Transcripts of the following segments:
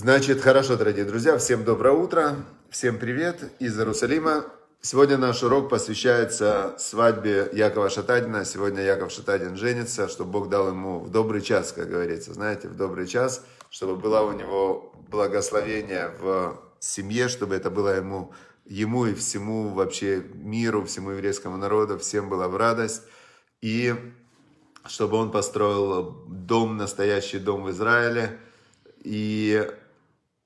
Значит, хорошо, дорогие друзья, всем доброе утро, всем привет из Иерусалима. Сегодня наш урок посвящается свадьбе Якова Шатадина. Сегодня Яков Шатадин женится, чтобы Бог дал ему в добрый час, как говорится, знаете, в добрый час, чтобы было у него благословение в семье, чтобы это было ему, ему и всему вообще миру, всему еврейскому народу, всем было в радость. И чтобы он построил дом, настоящий дом в Израиле – и,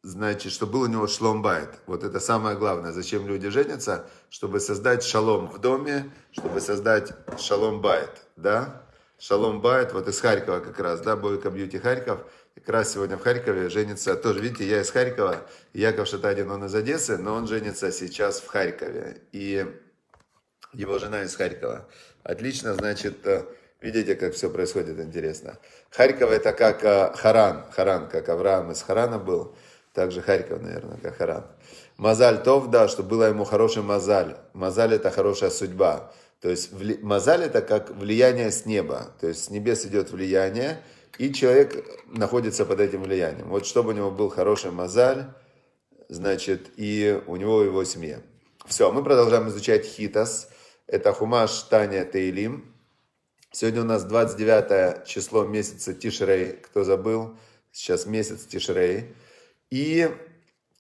значит, чтобы был у него шломбайт. Вот это самое главное. Зачем люди женятся? Чтобы создать шалом в доме, чтобы создать шалом-байт, да? Шалом-байт, вот из Харькова как раз, да, Бойко Бьюти Харьков. Как раз сегодня в Харькове женится, тоже, видите, я из Харькова, Яков Шатадин, он из Одессы, но он женится сейчас в Харькове. И его жена из Харькова. Отлично, значит, э, Видите, как все происходит интересно. Харьков это как э, Харан. Харан, как Авраам из Харана был. Также Харьков, наверное, как Харан. Мазаль Тов, да, что было ему хороший мазаль. Мазаль это хорошая судьба. То есть вли... мазаль это как влияние с неба. То есть с небес идет влияние, и человек находится под этим влиянием. Вот чтобы у него был хороший мазаль, значит, и у него его семья. Все, мы продолжаем изучать хитас. Это хумаш Таня Тейлим. Сегодня у нас 29 число месяца Тишрей, кто забыл, сейчас месяц Тишрей. И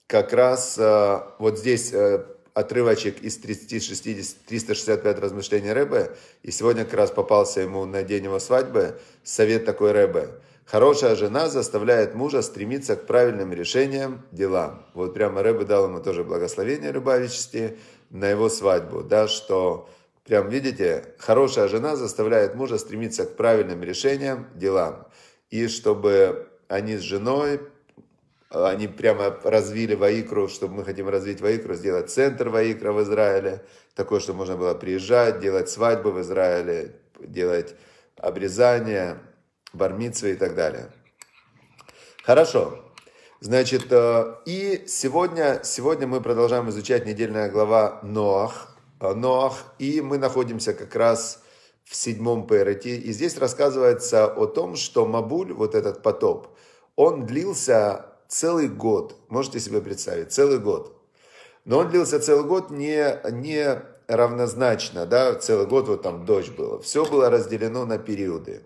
как раз э, вот здесь э, отрывочек из 360, 365 размышлений Рэбе, и сегодня как раз попался ему на день его свадьбы совет такой Рэбе. Хорошая жена заставляет мужа стремиться к правильным решениям, делам. Вот прямо Рэбе дал ему тоже благословение Любавичести на его свадьбу, да, что Прям видите, хорошая жена заставляет мужа стремиться к правильным решениям, делам. И чтобы они с женой, они прямо развили Ваикру, чтобы мы хотим развить Ваикру, сделать центр Ваикра в Израиле, такой, чтобы можно было приезжать, делать свадьбы в Израиле, делать обрезание, бармитсвы и так далее. Хорошо. Значит, э, и сегодня, сегодня мы продолжаем изучать недельная глава Ноах. Э, Ноах, и мы находимся как раз в седьмом Перете. И здесь рассказывается о том, что Мабуль, вот этот потоп, он длился целый год. Можете себе представить, целый год. Но он длился целый год не, не равнозначно, да, целый год вот там дождь было. Все было разделено на периоды.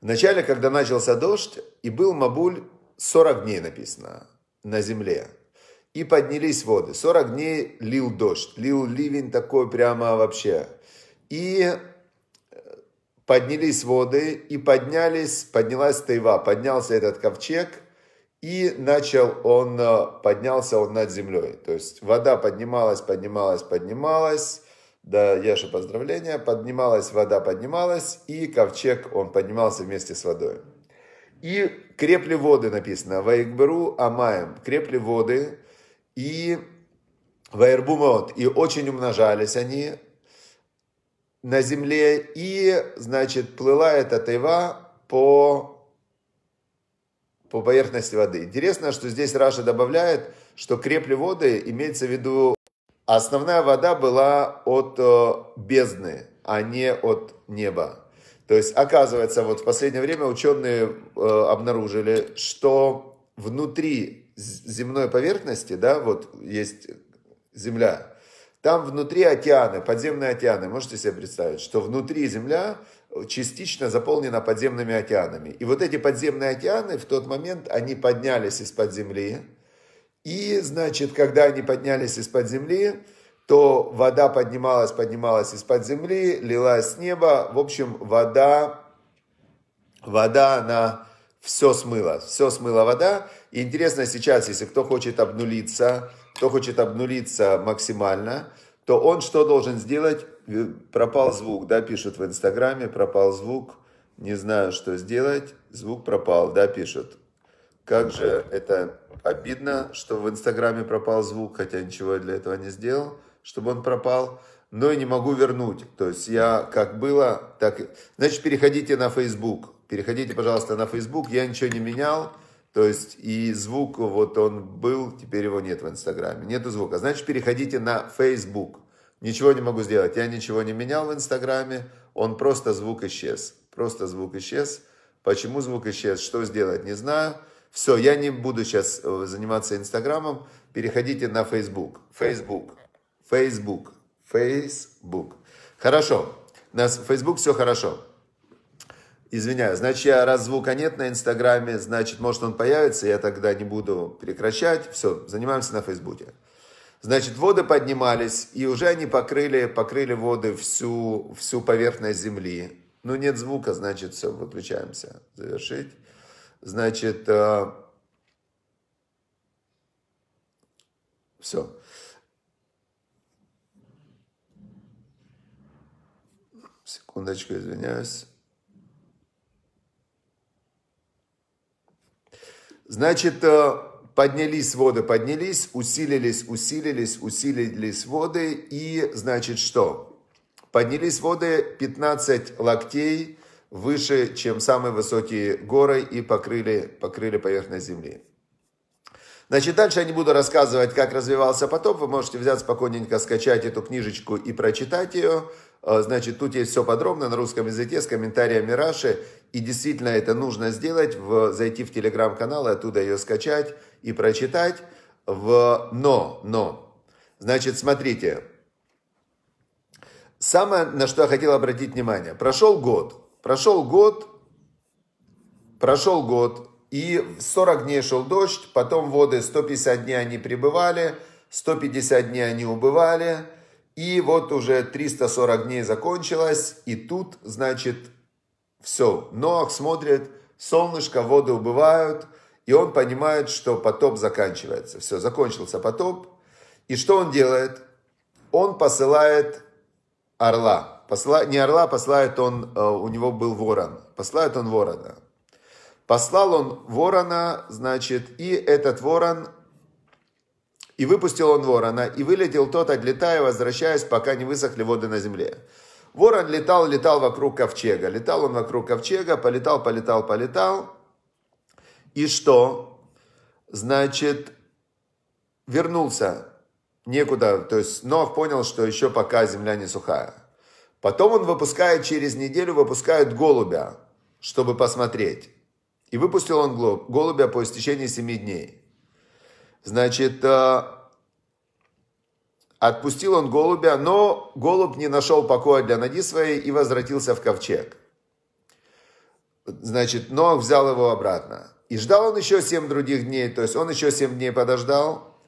Вначале, когда начался дождь, и был Мабуль 40 дней написано на земле и поднялись воды. 40 дней лил дождь, лил ливень такой прямо вообще. И э, поднялись воды, и поднялись, поднялась Тайва, поднялся этот ковчег, и начал он, э, поднялся он над землей. То есть вода поднималась, поднималась, поднималась, да, Яша, поздравления, поднималась вода, поднималась, и ковчег, он поднимался вместе с водой. И крепли воды написано, Ваикберу Амаем, крепли воды, и Ваербумот, и очень умножались они на земле, и, значит, плыла эта тайва по, по поверхности воды. Интересно, что здесь Раша добавляет, что крепли воды имеется в виду, основная вода была от э, бездны, а не от неба. То есть, оказывается, вот в последнее время ученые э, обнаружили, что внутри земной поверхности, да, вот есть Земля, там внутри океаны, подземные океаны, можете себе представить, что внутри Земля частично заполнена подземными океанами. И вот эти подземные океаны в тот момент, они поднялись из-под земли. И, значит, когда они поднялись из-под земли, то вода поднималась, поднималась из-под земли, лилась с неба. В общем, вода, вода, она все смыла, все смыла вода. И интересно сейчас, если кто хочет обнулиться, кто хочет обнулиться максимально, то он что должен сделать? Пропал звук, да, пишут в Инстаграме, пропал звук, не знаю, что сделать, звук пропал, да, пишут. Как же это обидно, что в Инстаграме пропал звук, хотя ничего для этого не сделал, чтобы он пропал, но и не могу вернуть. То есть я как было, так... Значит, переходите на Facebook, переходите, пожалуйста, на Facebook, я ничего не менял, то есть и звук вот он был, теперь его нет в Инстаграме, нету звука. Значит, переходите на Facebook. Ничего не могу сделать, я ничего не менял в Инстаграме, он просто звук исчез, просто звук исчез. Почему звук исчез, что сделать, не знаю. Все, я не буду сейчас э, заниматься Инстаграмом. Переходите на Facebook. Facebook. Facebook. Facebook. Хорошо. На Facebook все хорошо. Извиняюсь, значит, я, раз звука нет на Инстаграме, значит, может он появится, я тогда не буду прекращать. Все, занимаемся на Фейсбуке. Значит, воды поднимались, и уже они покрыли, покрыли воды всю, всю поверхность земли. Ну, нет звука, значит, все, выключаемся. Завершить. Значит, э, все. Секундочку, извиняюсь. Значит, э, поднялись воды, поднялись, усилились, усилились, усилились воды. И, значит, что? Поднялись воды 15 локтей выше, чем самые высокие горы и покрыли, покрыли поверхность земли. Значит, дальше я не буду рассказывать, как развивался потоп. Вы можете взять спокойненько, скачать эту книжечку и прочитать ее. Э, значит, тут есть все подробно на русском языке с комментариями Раши. И действительно это нужно сделать, в, зайти в телеграм-канал оттуда ее скачать и прочитать. В, но, но, значит, смотрите. Самое, на что я хотел обратить внимание. Прошел год. Прошел год. Прошел год. И 40 дней шел дождь. Потом воды 150 дней они прибывали. 150 дней они убывали. И вот уже 340 дней закончилось, и тут, значит, все. Ноах смотрит, солнышко, воды убывают, и он понимает, что потоп заканчивается. Все, закончился потоп. И что он делает? Он посылает орла. Посла... Не орла, посылает он, э, у него был ворон. Посылает он ворона. Послал он ворона, значит, и этот ворон и выпустил он ворона, и вылетел тот, отлетая, возвращаясь, пока не высохли воды на земле. Ворон летал, летал вокруг ковчега. Летал он вокруг ковчега, полетал, полетал, полетал. И что? Значит, вернулся некуда. То есть Нох понял, что еще пока земля не сухая. Потом он выпускает через неделю, выпускает голубя, чтобы посмотреть. И выпустил он голубя по истечении семи дней. Значит, э, отпустил он голубя, но голубь не нашел покоя для ноги своей и возвратился в ковчег. Значит, Ноах взял его обратно. И ждал он еще семь других дней, то есть он еще семь дней подождал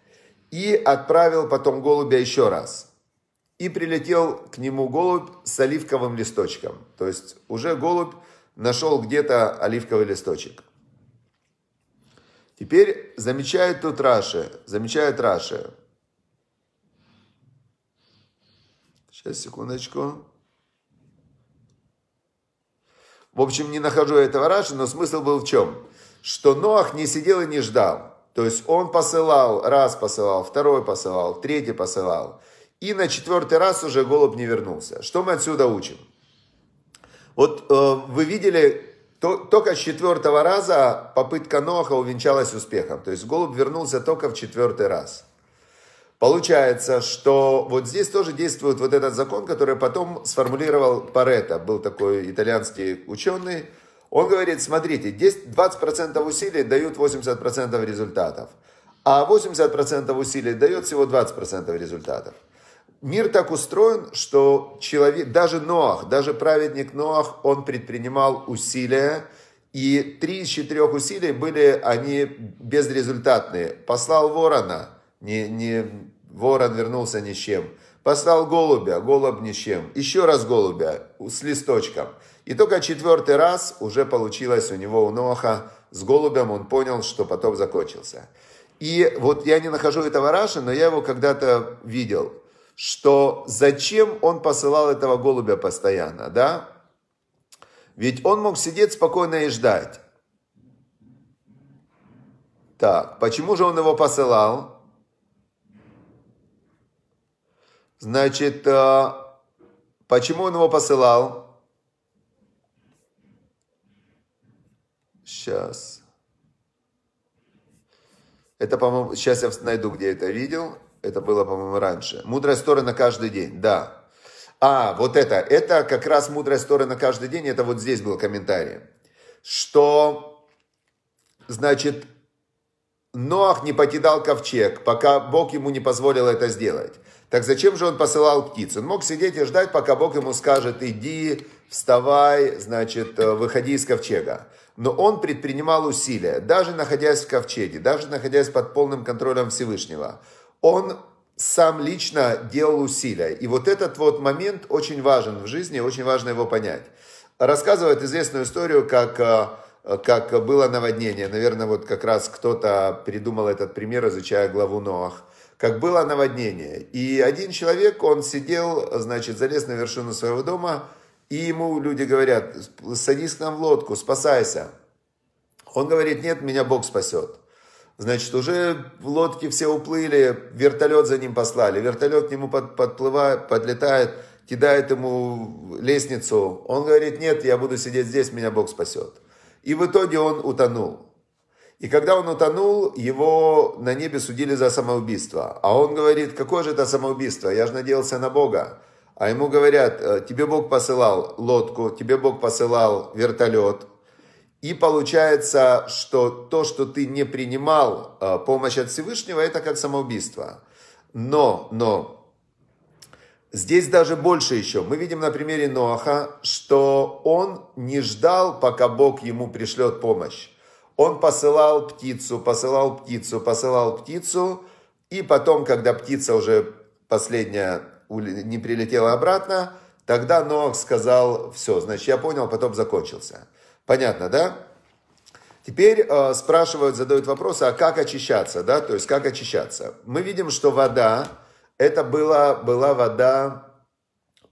и отправил потом голубя еще раз. И прилетел к нему голубь с оливковым листочком. То есть уже голубь нашел где-то оливковый листочек. Теперь замечает тут Раши, замечает Раши. Сейчас, секундочку. В общем, не нахожу этого Раши, но смысл был в чем? Что Ноах не сидел и не ждал. То есть он посылал, раз посылал, второй посылал, третий посылал. И на четвертый раз уже голубь не вернулся. Что мы отсюда учим? Вот э, вы видели только с четвертого раза попытка Ноха увенчалась успехом. То есть голубь вернулся только в четвертый раз. Получается, что вот здесь тоже действует вот этот закон, который потом сформулировал Паретто. Был такой итальянский ученый. Он говорит, смотрите, 20% усилий дают 80% результатов. А 80% усилий дает всего 20% результатов. Мир так устроен, что человек, даже Ноах, даже праведник Ноах, он предпринимал усилия, и три из четырех усилий были, они безрезультатные. Послал ворона, не, не, ворон вернулся ни с чем. Послал голубя, голубь ни с чем. Еще раз голубя с листочком. И только четвертый раз уже получилось у него, у Ноаха, с голубем он понял, что потом закончился. И вот я не нахожу этого Раши, но я его когда-то видел – что зачем он посылал этого голубя постоянно, да? Ведь он мог сидеть спокойно и ждать. Так, почему же он его посылал? Значит, э, почему он его посылал? Сейчас. Это, по-моему, сейчас я найду, где это видел. Это было, по-моему, раньше. Мудрая сторона каждый день, да. А, вот это. Это как раз мудрая сторона каждый день. Это вот здесь был комментарий. Что, значит, Ноах не покидал ковчег, пока Бог ему не позволил это сделать. Так зачем же он посылал птиц? Он мог сидеть и ждать, пока Бог ему скажет, иди, вставай, значит, э, выходи из ковчега. Но он предпринимал усилия, даже находясь в ковчеге, даже находясь под полным контролем Всевышнего. Он сам лично делал усилия. И вот этот вот момент очень важен в жизни, очень важно его понять. Рассказывает известную историю, как, э, как было наводнение. Наверное, вот как раз кто-то придумал этот пример, изучая главу Ноах как было наводнение. И один человек, он сидел, значит, залез на вершину своего дома, и ему люди говорят, садись к нам в лодку, спасайся. Он говорит, нет, меня Бог спасет. Значит, уже в лодке все уплыли, вертолет за ним послали. Вертолет к нему под, подплывает, подлетает, кидает ему лестницу. Он говорит, нет, я буду сидеть здесь, меня Бог спасет. И в итоге он утонул. И когда он утонул, его на небе судили за самоубийство. А он говорит, какое же это самоубийство? Я же надеялся на Бога. А ему говорят, «Э, тебе Бог посылал лодку, тебе Бог посылал вертолет. И получается, что то, что ты не принимал э, помощь от Всевышнего, это как самоубийство. Но, но, здесь даже больше еще. Мы видим на примере Ноаха, что он не ждал, пока Бог ему пришлет помощь. Он посылал птицу, посылал птицу, посылал птицу, и потом, когда птица уже последняя не прилетела обратно, тогда Ноах сказал, все, значит, я понял, потом закончился. Понятно, да? Теперь э, спрашивают, задают вопросы, а как очищаться, да, то есть как очищаться. Мы видим, что вода, это была, была вода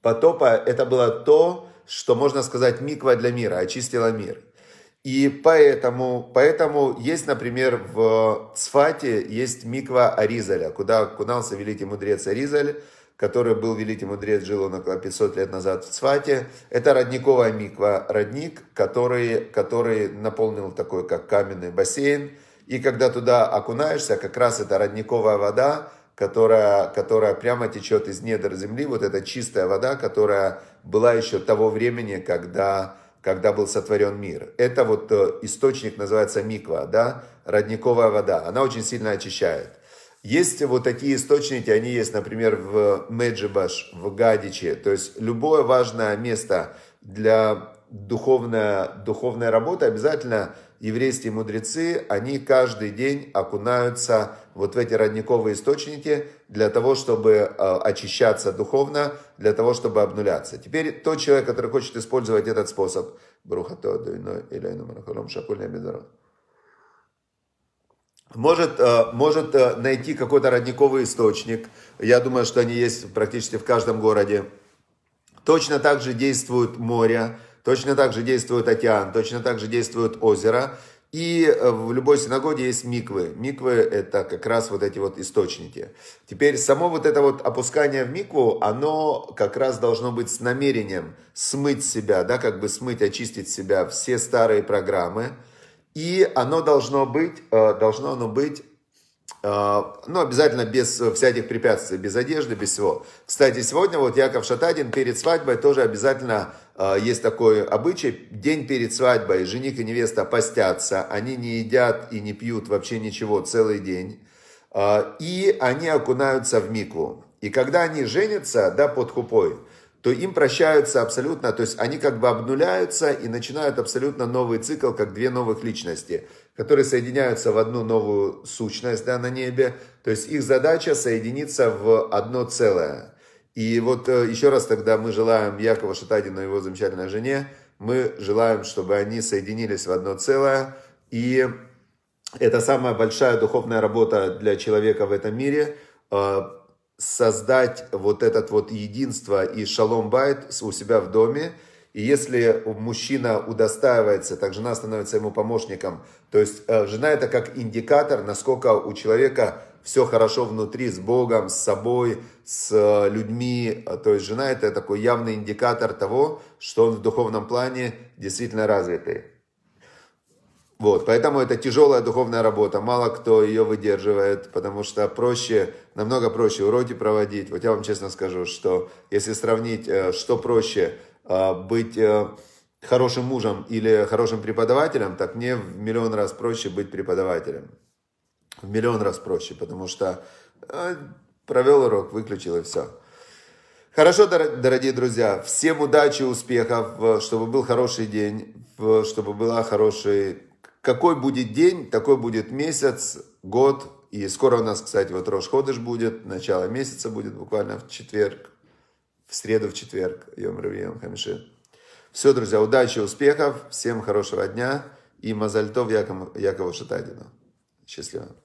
потопа, это было то, что можно сказать миква для мира, очистила мир. И поэтому, поэтому есть, например, в Цфате есть миква Аризаля, куда окунался великий мудрец Аризаль, который был великий мудрец, жил он около 500 лет назад в Цфате. Это родниковая миква, родник, который, который наполнил такой, как каменный бассейн. И когда туда окунаешься, как раз это родниковая вода, которая, которая прямо течет из недр земли, вот эта чистая вода, которая была еще того времени, когда когда был сотворен мир. Это вот э, источник называется миква, да, родниковая вода. Она очень сильно очищает. Есть вот такие источники, они есть, например, в Меджибаш, в Гадиче. То есть любое важное место для духовной, духовной работы обязательно еврейские мудрецы, они каждый день окунаются вот в эти родниковые источники для того, чтобы э, очищаться духовно, для того, чтобы обнуляться. Теперь тот человек, который хочет использовать этот способ, может, э, может э, найти какой-то родниковый источник. Я думаю, что они есть практически в каждом городе. Точно так же действует море. Точно так же действует океан, точно так же действует озеро. И э, в любой синагоге есть миквы. Миквы – это как раз вот эти вот источники. Теперь само вот это вот опускание в микву, оно как раз должно быть с намерением смыть себя, да, как бы смыть, очистить себя все старые программы. И оно должно быть, э, должно оно быть а, ну, обязательно без всяких препятствий, без одежды, без всего. Кстати, сегодня вот Яков Шатадин перед свадьбой тоже обязательно есть такой обычай. День перед свадьбой жених и невеста постятся, они не едят и не пьют вообще ничего целый день. И они окунаются в микву. И когда они женятся, да, под хупой, то им прощаются абсолютно, то есть они как бы обнуляются и начинают абсолютно новый цикл, как две новых личности которые соединяются в одну новую сущность да, на небе. То есть их задача соединиться в одно целое. И вот э, еще раз тогда мы желаем Якова Шатадину и его замечательной жене, мы желаем, чтобы они соединились в одно целое. И это самая большая духовная работа для человека в этом мире э, создать вот этот вот единство и шалом байт у себя в доме, и если мужчина удостаивается, так жена становится ему помощником. То есть э, жена это как индикатор, насколько у человека все хорошо внутри, с Богом, с собой, с э, людьми. То есть жена это такой явный индикатор того, что он в духовном плане действительно развитый. Вот, поэтому это тяжелая духовная работа, мало кто ее выдерживает, потому что проще, намного проще уроки проводить. Вот я вам честно скажу, что если сравнить, э, что проще, а, быть э, хорошим мужем или хорошим преподавателем, так мне в миллион раз проще быть преподавателем. в миллион раз проще, потому что э, провел урок, выключил и все. Хорошо, дорогие друзья, всем удачи, успехов, чтобы был хороший день, чтобы была хороший... Какой будет день, такой будет месяц, год. И скоро у нас, кстати, вот Рош Ходыш будет, начало месяца будет буквально в четверг, в среду, в четверг, Йом Равием Хамиши. Все, друзья, удачи, успехов, всем хорошего дня и Мазальтов Якову Шатадину. Счастливо.